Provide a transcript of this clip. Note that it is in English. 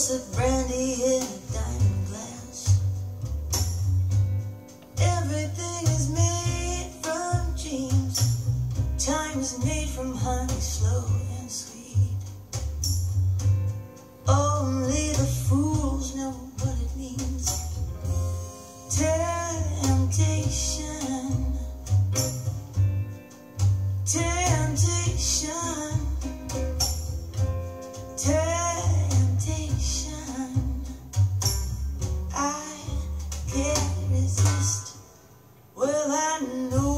glass of brandy in a diamond glass. Everything is made from dreams. Time is made from honey, slow and sweet. Only the fools know what it means. Temptation. exist. Well, I know.